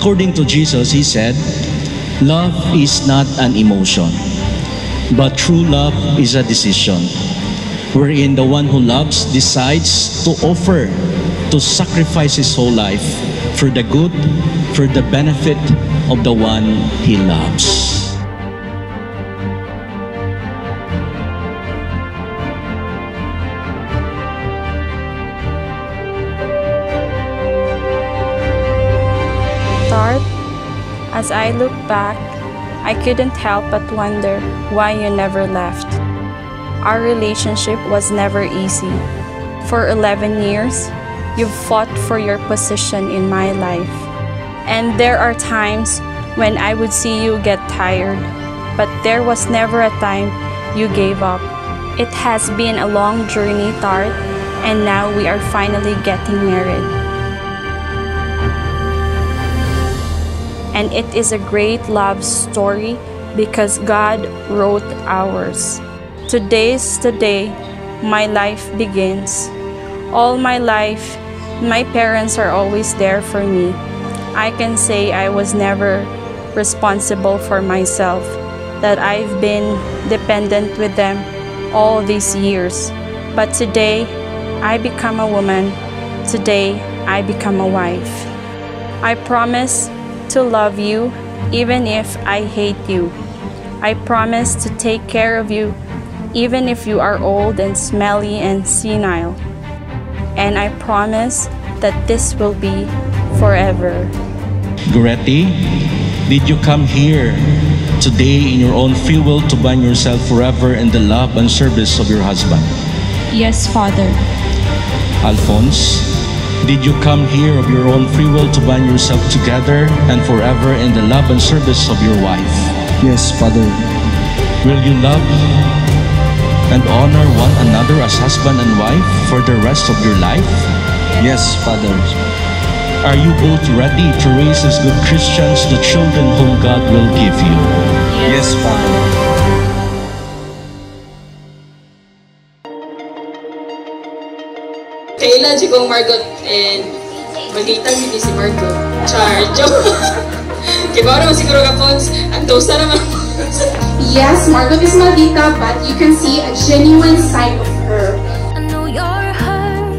According to Jesus, he said, Love is not an emotion, but true love is a decision, wherein the one who loves decides to offer, to sacrifice his whole life for the good, for the benefit of the one he loves. Tart, as I look back, I couldn't help but wonder why you never left. Our relationship was never easy. For 11 years, you've fought for your position in my life. And there are times when I would see you get tired, but there was never a time you gave up. It has been a long journey, Tart, and now we are finally getting married. It is a great love story because God wrote ours. Today's the day my life begins. All my life, my parents are always there for me. I can say I was never responsible for myself, that I've been dependent with them all these years. But today, I become a woman. Today, I become a wife. I promise to love you even if I hate you. I promise to take care of you even if you are old and smelly and senile. And I promise that this will be forever. Goretti, did you come here today in your own free will to bind yourself forever in the love and service of your husband? Yes, Father. Alphonse, did you come here of your own free will to bind yourself together and forever in the love and service of your wife? Yes, Father. Will you love and honor one another as husband and wife for the rest of your life? Yes, Father. Are you both ready to raise as good Christians the children whom God will give you? Yes, Father. Kaila si kong Margot and magitang hindi si Margot. Char, joke. Kaya ba naman siguro ka Pons, ang tosa naman Yes, Margot is Maldita, but you can see a genuine side of her. I know you're hurt.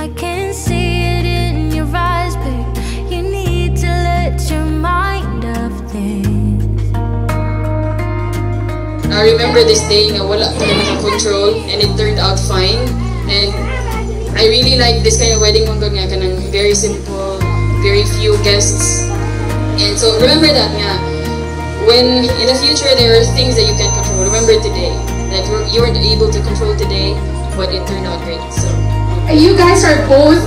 I can see it in your eyes, babe. You need to let your mind off things. I remember this day nga wala ko na control and it turned out fine. And I really like this kind of wedding mongol nga kanang very simple, very few guests. And so remember that nga, when in the future there are things that you can't control, remember today that you weren't able to control today, but it turned out great. So You guys are both,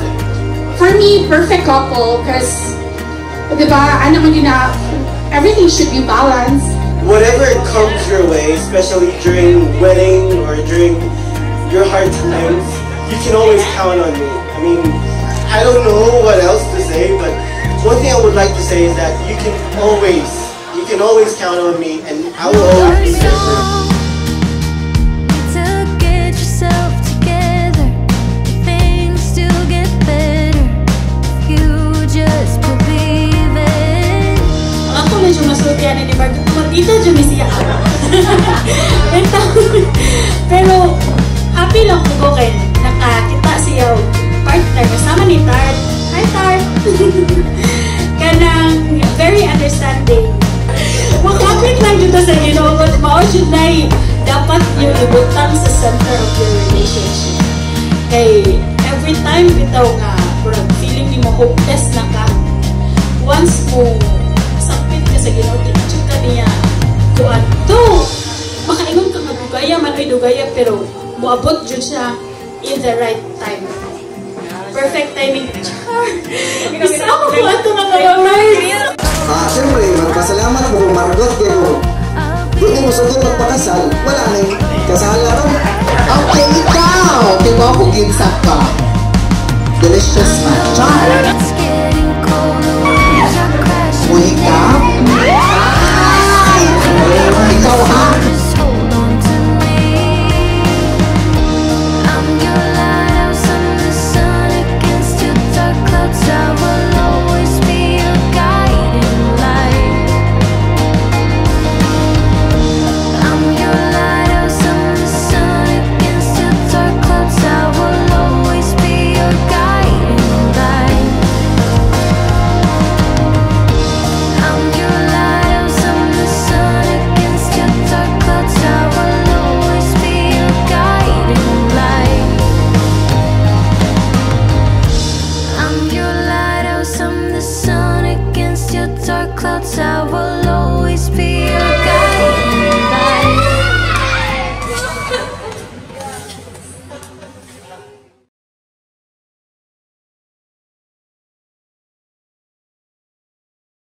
for me, perfect couple because, di ba, ano man yun na, everything should be balanced. whatever comes your way, especially during wedding or during your hard times, you can always count on me. I mean, I don't know what else to say, but one thing I would like to say is that you can always, you can always count on me, and I will always be there for you. To get yourself together, things still get better you just believe it. Ako na siya masultihan ni Margot. May siya Ito. Pero, ko kay nakakita siya partner kasama ni Tart. Hi Tart! Kanang very understanding. Makapit lang dito sa Ginoo, but mao siya na dapat yung ibutang sa center of your relationship. Kay every time bitaw nga, parang feeling ni mo hopeless na ka, once mo sakit ka sa Ginoo, tinatsyok ka niya, kuan, to, makaingon ka nga dugaya, man ay dugaya, pero muabot dyan siya in the right time. Perfect timing. Char! Isama ko ato nga kayo, Lord! Ah, siyempre, magpasalamat mo kung Margot kay mo. Di mo sugod magpakasal, wala na yung kasalaran. Okay, ikaw! Di mo ako ginsak ka. Delicious man. Char!